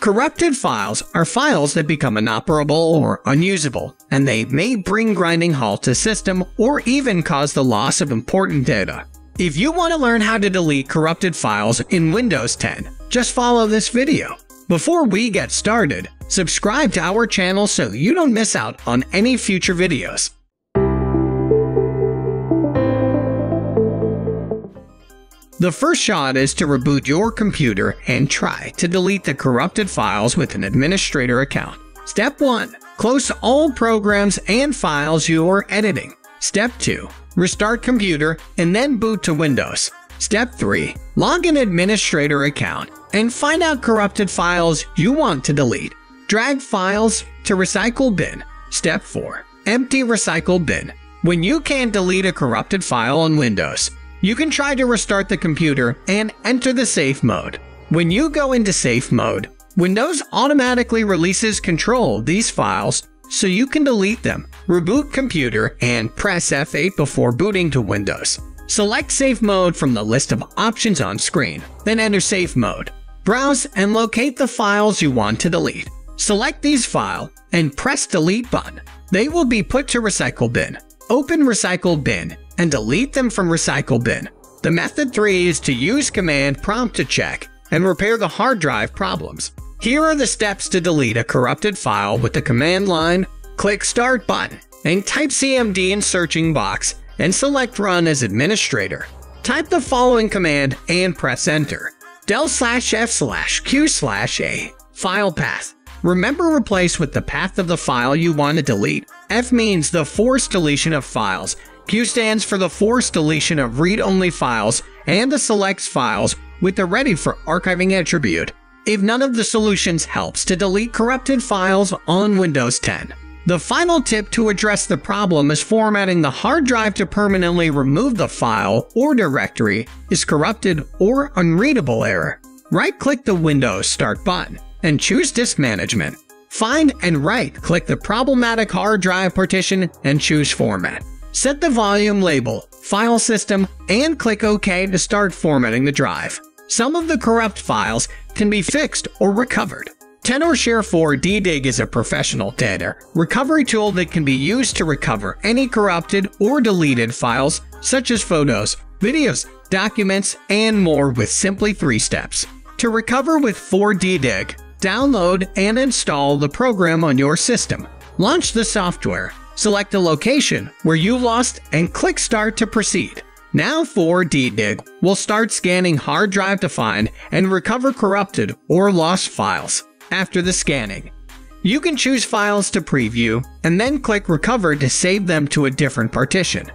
Corrupted files are files that become inoperable or unusable, and they may bring grinding halt to system or even cause the loss of important data. If you want to learn how to delete corrupted files in Windows 10, just follow this video. Before we get started, subscribe to our channel so you don't miss out on any future videos. The first shot is to reboot your computer and try to delete the corrupted files with an administrator account. Step 1. Close all programs and files you're editing. Step 2. Restart computer and then boot to Windows. Step 3. Log an administrator account and find out corrupted files you want to delete. Drag files to recycle bin. Step 4. Empty recycle bin. When you can't delete a corrupted file on Windows, you can try to restart the computer and enter the safe mode. When you go into safe mode, Windows automatically releases control of these files so you can delete them. Reboot computer and press F8 before booting to Windows. Select safe mode from the list of options on screen, then enter safe mode. Browse and locate the files you want to delete. Select these file and press delete button. They will be put to recycle bin. Open recycle bin and delete them from recycle bin. The method 3 is to use command prompt to check and repair the hard drive problems. Here are the steps to delete a corrupted file with the command line, click start button, and type cmd in searching box and select run as administrator. Type the following command and press enter. del slash f slash q slash a, file path. Remember replace with the path of the file you want to delete. F means the forced deletion of files Q stands for the forced deletion of read-only files and the selects files with the ready for archiving attribute if none of the solutions helps to delete corrupted files on Windows 10. The final tip to address the problem is formatting the hard drive to permanently remove the file or directory is corrupted or unreadable error. Right-click the Windows Start button and choose Disk Management. Find and right-click the problematic hard drive partition and choose Format. Set the volume label, file system, and click OK to start formatting the drive. Some of the corrupt files can be fixed or recovered. Tenorshare 4DDiG is a professional data recovery tool that can be used to recover any corrupted or deleted files such as photos, videos, documents, and more with simply three steps. To recover with 4DDiG, download and install the program on your system. Launch the software Select the location where you lost and click Start to proceed. Now 4DDiG will start scanning hard drive to find and recover corrupted or lost files. After the scanning, you can choose files to preview and then click Recover to save them to a different partition.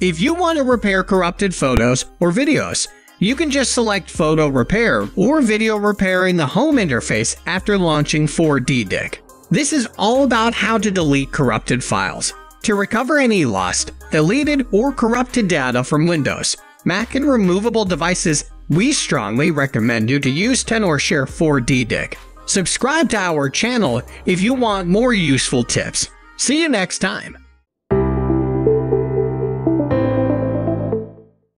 If you want to repair corrupted photos or videos, you can just select Photo Repair or Video Repair in the home interface after launching 4DDiG. This is all about how to delete corrupted files. To recover any lost, deleted, or corrupted data from Windows, Mac, and removable devices, we strongly recommend you to use Tenorshare 4DDiG. Subscribe to our channel if you want more useful tips. See you next time.